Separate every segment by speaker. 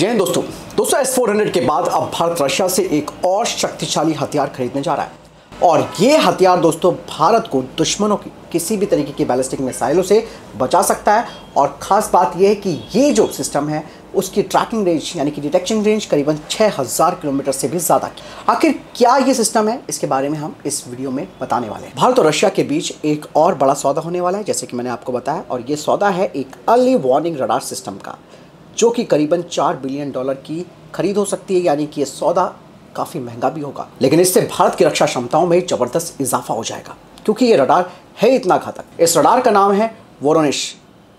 Speaker 1: जय दोस्तों। दोस्तों एस फोर हंड्रेड के बाद अब भारत रशिया से एक और शक्तिशाली हथियार खरीदने जा रहा है। और ये हथियार दोस्तों भारत को दुश्मनों की किसी भी तरीके की बैलिस्टिक मिसाइलों से बचा सकता है। और ख़ास बात यह है कि ये जो सिस्टम है, उसकी ट्रैकिंग रेंज यानी कि डिटेक्शन रेंज करीबन 6000 किलोमीटर से भी ज़्यादा की। आखिर क्या ये सिस्टम है, इसके बारे में हम इस वीडियो में बताने वाले हैं। भारत और रशिया के बीच एक और बड़ा सौदा होने वाला है, जैसे कि मैंने आपको बताया। और ये सौदा है एक अर्ली वार्निंग रडार सिस्टम का। जो कि करीबन चार बिलियन डॉलर की खरीद हो सकती है, यानी कि ये सौदा काफ़ी महँगा भी होगा। लेकिन इससे भारत की रक्षा क्षमताओं में ज़बरदस्त इजाफा हो जाएगा, क्योंकि ये रडार है इतना घातक। इस रडार का नाम है वोरोनिश,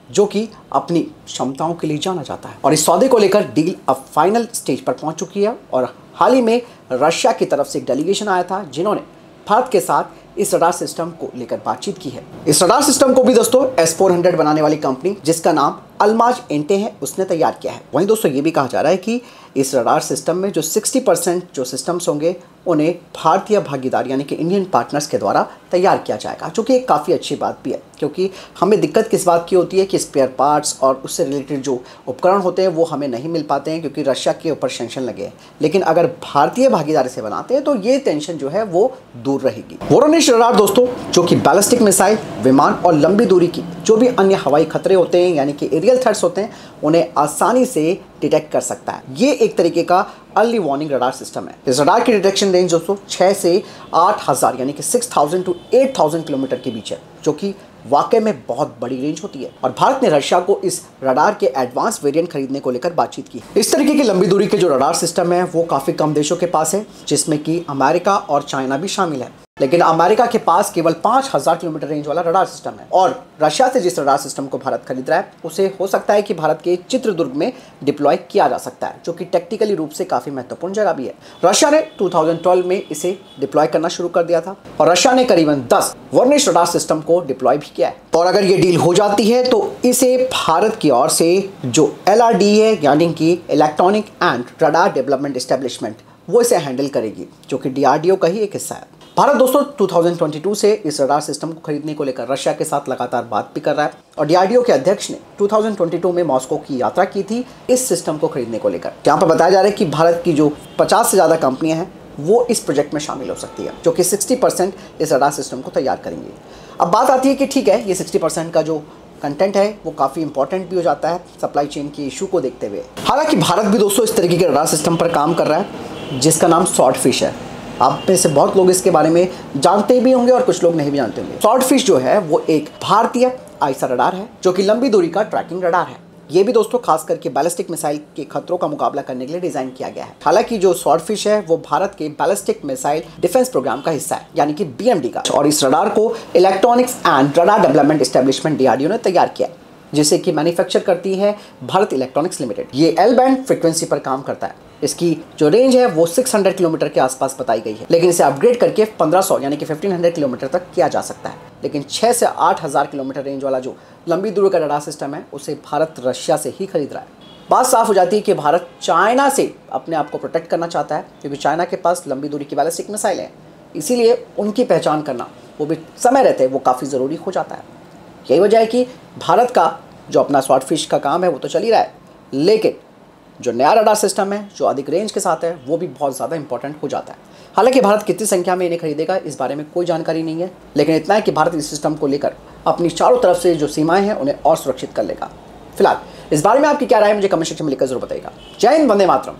Speaker 1: जो कि अपनी क्षमताओं के लिए जाना जाता है। और इस सौदे को लेकर डील अब फाइनल स्टेज पर पहुँच चुकी है, और हाल ही में रशिया की तरफ़ से एक डेलीगेशन आया था, जिन्होंने भारत के साथ इस रडार सिस्टम को लेकर बातचीत की है। इस रडार सिस्टम को भी दोस्तों एस फोर हंड्रेड बनाने वाली कंपनी, जिसका नाम अलमाज एंटे हैं, उसने तैयार किया है। वहीं दोस्तों, ये भी कहा जा रहा है कि इस रडार सिस्टम में जो 60 परसेंट जो सिस्टम्स होंगे, उन्हें भारतीय भागीदार यानी कि इंडियन पार्टनर्स के द्वारा तैयार किया जाएगा, जो कि एक काफ़ी अच्छी बात भी है, क्योंकि हमें दिक्कत किस बात की होती है कि स्पेयर पार्ट्स और उससे रिलेटेड जो उपकरण होते हैं, वो हमें नहीं मिल पाते हैं, क्योंकि रशिया के ऊपर सेंशन लगे हैं। लेकिन अगर भारतीय भागीदारी से बनाते हैं तो ये टेंशन जो है, वो दूर रहेगी। वोरोनिश रडार दोस्तों, जो कि बैलिस्टिक मिसाइल विमान और लंबी दूरी की जो भी अन्य हवाई खतरे होते हैं, यानी कि एरियल थ्रेट्स होते हैं, उन्हें आसानी से डिटेक्ट कर सकता है। ये एक तरीके का अर्ली वार्निंग रडार सिस्टम है। इस रडार की डिटेक्शन रेंज दोस्तों छः से आठ हज़ार, यानी कि six thousand to eight thousand kilometre के बीच है, जो कि वाकई में बहुत बड़ी रेंज होती है। और भारत ने रशिया को इस रडार के एडवांस वेरिएंट खरीदने को लेकर बातचीत की। इस तरीके की लंबी दूरी के जो रडार सिस्टम है, वो काफ़ी कम देशों के पास है, जिसमें कि अमेरिका और चाइना भी शामिल है। लेकिन अमेरिका के पास केवल पाँच हज़ार किलोमीटर रेंज वाला रडार सिस्टम है। और रशिया से जिस रडार सिस्टम को भारत खरीद रहा है, उसे हो सकता है कि भारत के चित्रदुर्ग में डिप्लॉय किया जा सकता है, जो कि टेक्निकली रूप से काफ़ी महत्वपूर्ण जगह भी है। रशिया ने 2012 में इसे डिप्लॉय करना शुरू कर दिया था और रशिया ने करीबन 10 वर्निश रडार सिस्टम को डिप्लॉय भी किया है। और अगर ये डील हो जाती है तो इसे भारत की ओर से जो एल है, यानी कि electronic and radar development establishment वो इसे हैंडल करेगी, जो कि डीआरडीओ का ही एक हिस्सा है। भारत दोस्तों 2022 से इस रडार सिस्टम को खरीदने को लेकर रशिया के साथ लगातार बात भी कर रहा है और डीआरडीओ के अध्यक्ष ने 2022 में मॉस्को की यात्रा की थी इस सिस्टम को खरीदने को लेकर। यहाँ पर बताया जा रहा है कि भारत की जो 50 से ज़्यादा कंपनियाँ हैं, वो इस प्रोजेक्ट में शामिल हो सकती है, जो कि 60 परसेंट इस रडार सिस्टम को तैयार करेंगे। अब बात आती है कि ठीक है, ये सिक्सटी परसेंट का जो कंटेंट है, वो काफ़ी इंपॉर्टेंट भी हो जाता है सप्लाई चेन के इशू को देखते हुए। हालाँकि भारत भी दोस्तों, इस तरीके के रडार सिस्टम पर काम कर रहा है, जिसका नाम शॉर्ट फ़िश है। आप में से बहुत लोग इसके बारे में जानते भी होंगे और कुछ लोग नहीं भी जानते होंगे। शॉर्ट फ़िश जो है, वो एक भारतीय आईसा रडार है, जो कि लंबी दूरी का ट्रैकिंग रडार है। ये भी दोस्तों, खास करके बैलिस्टिक मिसाइल के खतरों का मुकाबला करने के लिए डिज़ाइन किया गया है। हालाँकि जो शॉर्ट फ़िश है, वो भारत के बैलिस्टिक मिसाइल डिफेंस प्रोग्राम का हिस्सा है, यानी कि बीएमडी का। और इस रडार को electronics and radar development establishment DRDO ने तैयार किया जिसे कि मैन्युफैक्चर करती है भारत इलेक्ट्रॉनिक्स लिमिटेड ये एल बैंड फ्रिक्वेंसी पर काम करता है। इसकी जो रेंज है, वो 600 किलोमीटर के आसपास बताई गई है। लेकिन इसे अपग्रेड करके 1500 यानी कि 1500 किलोमीटर तक किया जा सकता है। लेकिन 6 से 8000 किलोमीटर रेंज वाला जो लंबी दूरी का रडार सिस्टम है, उसे भारत रशिया से ही खरीद रहा है। बात साफ़ हो जाती है कि भारत चाइना से अपने आप को प्रोटेक्ट करना चाहता है, क्योंकि चाइना के पास लंबी दूरी की बैलिस्टिक मिसाइल है। इसीलिए उनकी पहचान करना, वो भी समय रहते वो काफ़ी ज़रूरी हो जाता है। यही वजह है कि भारत का जो अपना शॉर्ट फ़िश का काम है, वो तो चल ही रहा है। लेकिन जो नया रडार सिस्टम है, जो अधिक रेंज के साथ है, वो भी बहुत ज़्यादा इंपॉर्टेंट हो जाता है। हालाँकि भारत कितनी संख्या में इन्हें खरीदेगा, इस बारे में कोई जानकारी नहीं है। लेकिन इतना है कि भारत इस सिस्टम को लेकर अपनी चारों तरफ़ से जो सीमाएँ हैं, उन्हें और सुरक्षित कर लेगा। फ़िलहाल, इस बारे में आपकी क्या राय मुझे कमेंट सेक्शन में लिखकर ज़रूर बताएगा जय हिंद, वंदे मातरम।